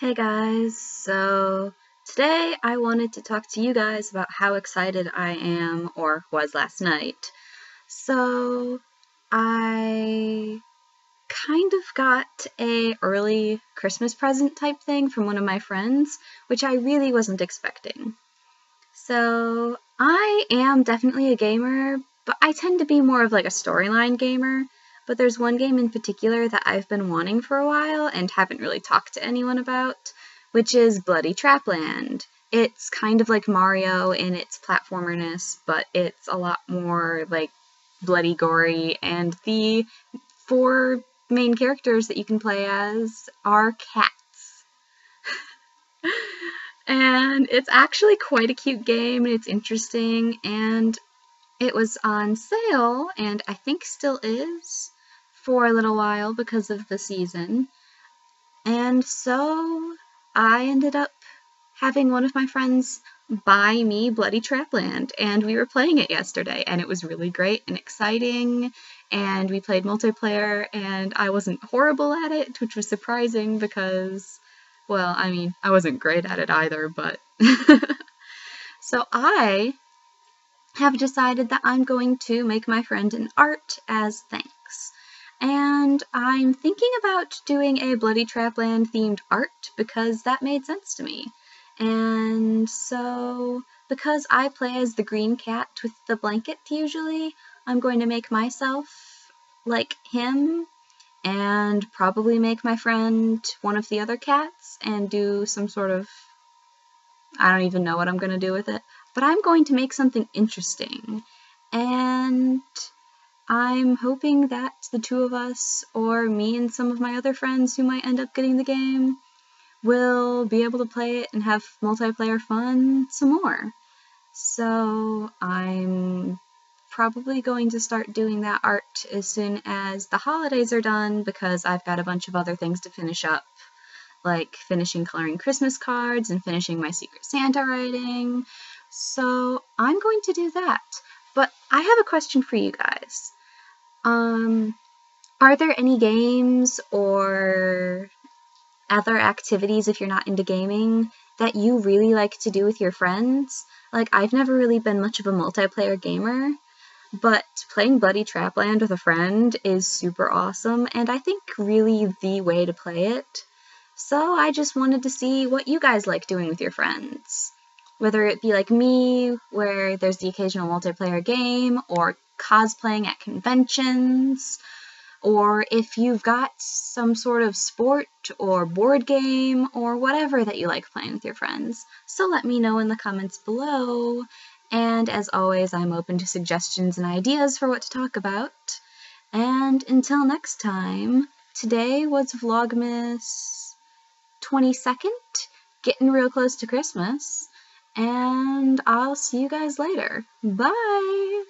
Hey guys, so today I wanted to talk to you guys about how excited I am, or was last night. So, I kind of got a early Christmas present type thing from one of my friends, which I really wasn't expecting. So, I am definitely a gamer, but I tend to be more of like a storyline gamer but there's one game in particular that I've been wanting for a while and haven't really talked to anyone about, which is Bloody Trapland. It's kind of like Mario in its platformerness, but it's a lot more like bloody gory, and the four main characters that you can play as are cats. and it's actually quite a cute game, and it's interesting, and it was on sale, and I think still is, for a little while because of the season. And so I ended up having one of my friends buy me Bloody Trapland, and we were playing it yesterday, and it was really great and exciting. And we played multiplayer, and I wasn't horrible at it, which was surprising because, well, I mean, I wasn't great at it either, but. so I have decided that I'm going to make my friend an art as thanks and I'm thinking about doing a Bloody Trapland themed art because that made sense to me. And so, because I play as the green cat with the blanket usually, I'm going to make myself like him and probably make my friend one of the other cats and do some sort of. I don't even know what I'm going to do with it, but I'm going to make something interesting. And I'm hoping that the two of us, or me and some of my other friends who might end up getting the game, will be able to play it and have multiplayer fun some more. So I'm probably going to start doing that art as soon as the holidays are done because I've got a bunch of other things to finish up, like finishing coloring Christmas cards and finishing my Secret Santa writing. So I'm going to do that. But I have a question for you guys. Um, are there any games or other activities if you're not into gaming that you really like to do with your friends? Like I've never really been much of a multiplayer gamer, but playing Bloody Trapland with a friend is super awesome and I think really the way to play it. So I just wanted to see what you guys like doing with your friends. Whether it be like me, where there's the occasional multiplayer game, or cosplaying at conventions, or if you've got some sort of sport or board game or whatever that you like playing with your friends. So let me know in the comments below. And as always, I'm open to suggestions and ideas for what to talk about. And until next time, today was Vlogmas 22nd, getting real close to Christmas. And I'll see you guys later. Bye!